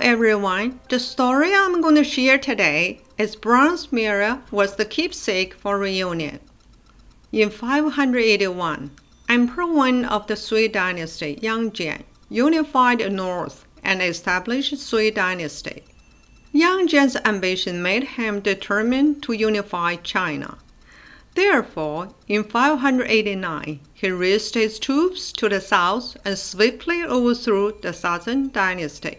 Everyone. The story I'm going to share today is bronze mirror was the keepsake for reunion. In 581, Emperor Wen of the Sui dynasty, Yang Jian, unified the north and established Sui dynasty. Yang Jian's ambition made him determined to unify China. Therefore, in 589, he raised his troops to the south and swiftly overthrew the southern dynasty.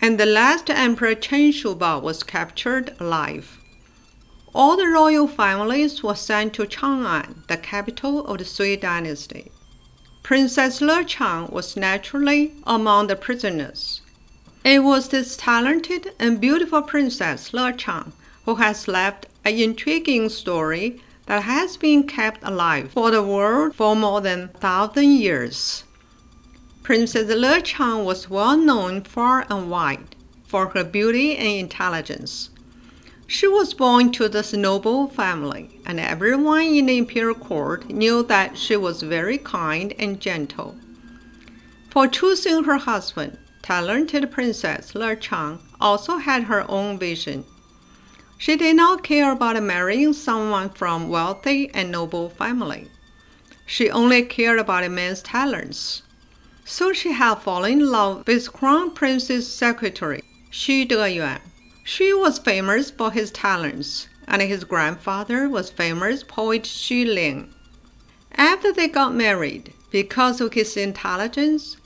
And the last emperor Chen Shubao was captured alive. All the royal families were sent to Chang'an, the capital of the Sui dynasty. Princess Le Chang was naturally among the prisoners. It was this talented and beautiful princess Le Chang who has left an intriguing story that has been kept alive for the world for more than a thousand years. Princess Le Chang was well known far and wide for her beauty and intelligence. She was born to this noble family, and everyone in the imperial court knew that she was very kind and gentle. For choosing her husband, talented Princess Le Chang also had her own vision. She did not care about marrying someone from wealthy and noble family. She only cared about a man's talents. So she had fallen in love with Crown Prince's secretary, Xu Deyuan. She was famous for his talents, and his grandfather was famous poet Xu Ling. After they got married, because of his intelligence,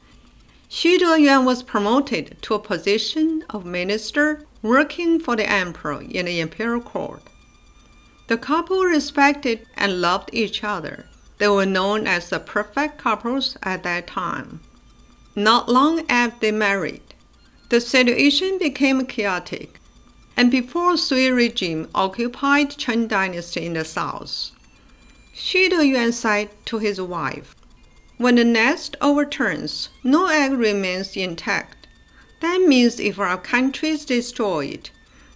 Xu Deyuan was promoted to a position of minister working for the emperor in the imperial court. The couple respected and loved each other. They were known as the perfect couples at that time. Not long after they married, the situation became chaotic, and before Sui regime occupied Chen dynasty in the south, Xu Deyuan said to his wife, when the nest overturns, no egg remains intact. That means if our country is destroyed,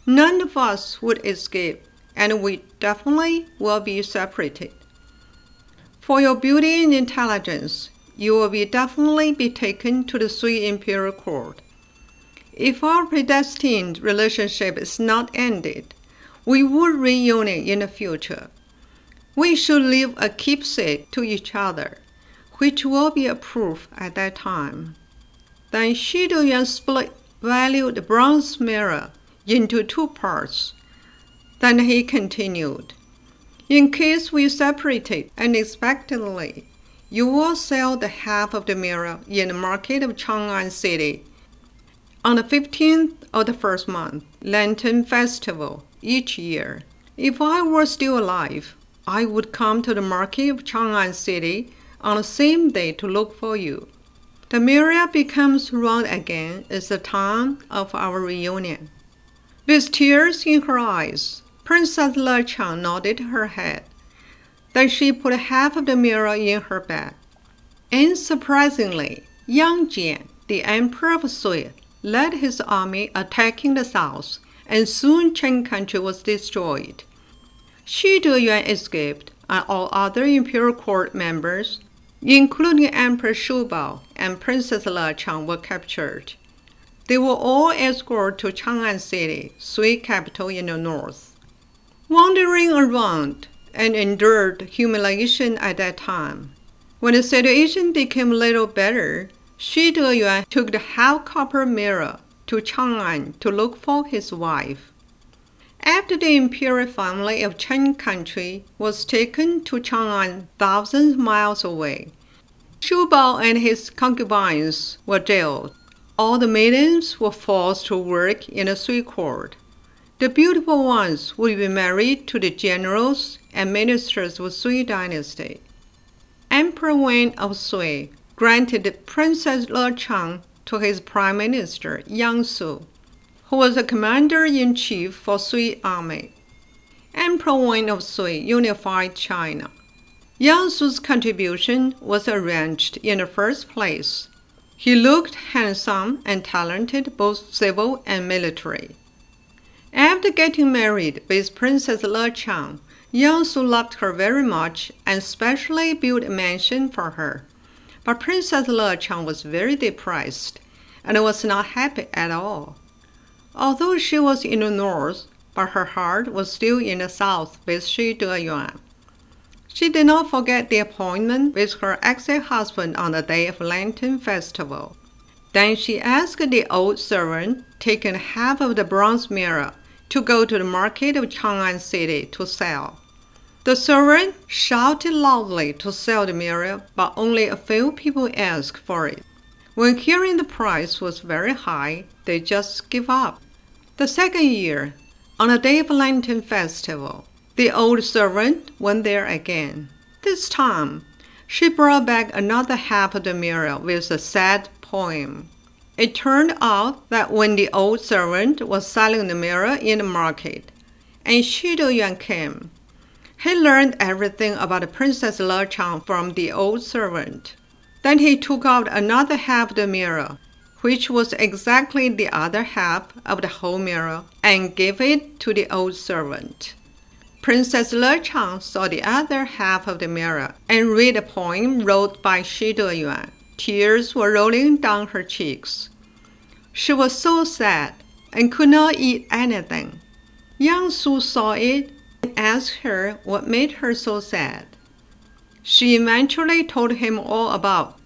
none of us would escape, and we definitely will be separated. For your beauty and intelligence, you will be definitely be taken to the Sui imperial court. If our predestined relationship is not ended, we will reunite in the future. We should leave a keepsake to each other which will be approved at that time. Then Xu Deyuan split valued bronze mirror into two parts. Then he continued, In case we separated unexpectedly, you will sell the half of the mirror in the market of Chang'an City. On the 15th of the first month, Lantern Festival, each year, if I were still alive, I would come to the market of Chang'an City on the same day to look for you. The mirror becomes round again is the time of our reunion. With tears in her eyes, Princess Le Chang nodded her head. Then she put half of the mirror in her bag. And surprisingly, Yang Jian, the emperor of Sui, led his army attacking the south, and soon Chen country was destroyed. Xu Deyuan escaped, and all other imperial court members including Emperor Shubao and Princess Le Chang, were captured. They were all escorted to Chang'an City, Sui capital in the north. Wandering around and endured humiliation at that time. When the situation became a little better, Xu Deyuan took the half copper mirror to Chang'an to look for his wife. After the imperial family of Chen country was taken to Chang'an thousands of miles away, Shu Bao and his concubines were jailed. All the maidens were forced to work in the Sui court. The beautiful ones would be married to the generals and ministers of Sui dynasty. Emperor Wen of Sui granted Princess Le Chang to his prime minister Yang Su who was the commander in chief for Sui army. Emperor Wen of Sui unified China. Yang Su's contribution was arranged in the first place. He looked handsome and talented both civil and military. After getting married with Princess Le Chang, Yang Su loved her very much and specially built a mansion for her. But Princess Le Chang was very depressed and was not happy at all. Although she was in the north, but her heart was still in the south with Xu Deyuan. She did not forget the appointment with her ex-husband on the day of Lantern Festival. Then she asked the old servant, taking half of the bronze mirror, to go to the market of Chang'an City to sell. The servant shouted loudly to sell the mirror, but only a few people asked for it. When hearing the price was very high, they just gave up. The second year, on the day of Lantern Festival, the old servant went there again. This time, she brought back another half of the mirror with a sad poem. It turned out that when the old servant was selling the mirror in the market, and Shi Yuan came, he learned everything about Princess Le Chang from the old servant. Then he took out another half of the mirror, which was exactly the other half of the whole mirror, and gave it to the old servant. Princess Le Chang saw the other half of the mirror and read a poem wrote by Shi Yuan. Tears were rolling down her cheeks. She was so sad and could not eat anything. Yang Su saw it and asked her what made her so sad. She eventually told him all about.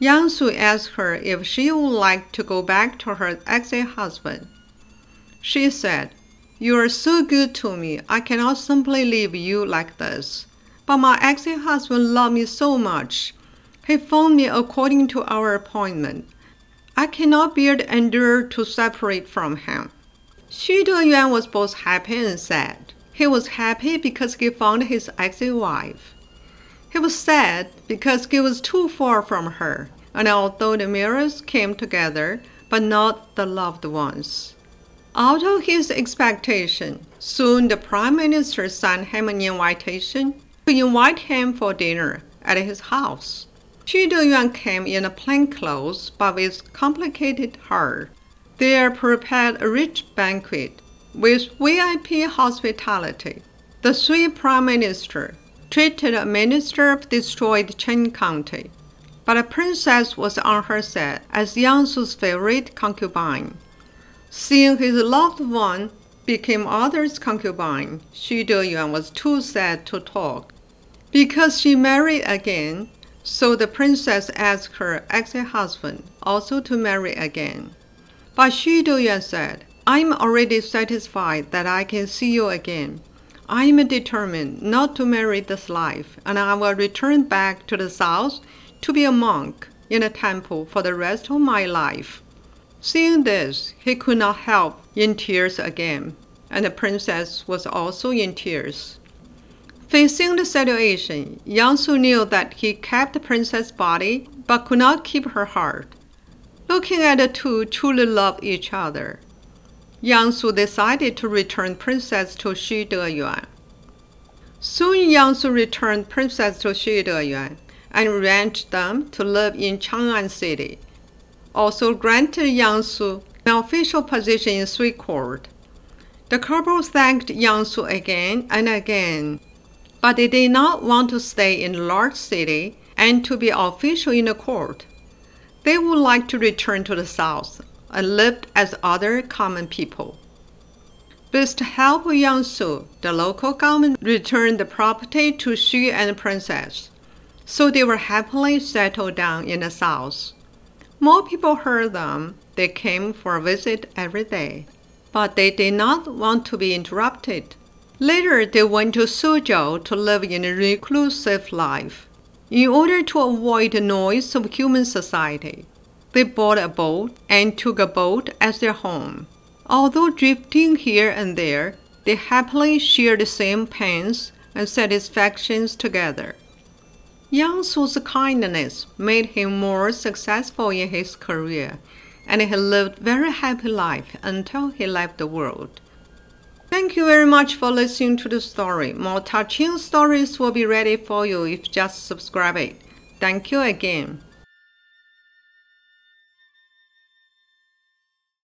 Yang Su asked her if she would like to go back to her ex-husband. She said, you are so good to me, I cannot simply leave you like this. But my ex husband loved me so much. He found me according to our appointment. I cannot bear to endure to separate from him. Xu Deyuan was both happy and sad. He was happy because he found his ex-wife. He was sad because he was too far from her, and although the mirrors came together, but not the loved ones. Out of his expectation, soon the Prime Minister sent him an invitation to invite him for dinner at his house. Xu Deyuan came in plain clothes but with complicated hair. There prepared a rich banquet with VIP hospitality. The Sui Prime Minister treated a minister of destroyed Chen County, but a princess was on her side as Yang Su's favorite concubine. Seeing his loved one became others' concubine, Xu Deyuan was too sad to talk. Because she married again, so the princess asked her ex-husband also to marry again. But Xu Deyuan said, I'm already satisfied that I can see you again. I am determined not to marry this life, and I will return back to the south to be a monk in a temple for the rest of my life. Seeing this, he could not help in tears again, and the princess was also in tears. Facing the situation, Yang Su knew that he kept the princess' body but could not keep her heart. Looking at the two truly loved each other, Yang Su decided to return princess to Xu Deyuan. Soon Yang Su returned princess to Xu Deyuan and arranged them to live in Chang'an City also granted Yang Su an official position in Sui court. The couple thanked Yang Su again and again, but they did not want to stay in a large city and to be official in the court. They would like to return to the south and live as other common people. With the help of Yang Su, the local government returned the property to Xu and the princess, so they were happily settled down in the south. More people heard them. They came for a visit every day. But they did not want to be interrupted. Later, they went to Suzhou to live in a reclusive life. In order to avoid the noise of human society, they bought a boat and took a boat as their home. Although drifting here and there, they happily shared the same pains and satisfactions together. Yang Su's kindness made him more successful in his career, and he lived very happy life until he left the world. Thank you very much for listening to the story. More touching stories will be ready for you if just subscribe it. Thank you again.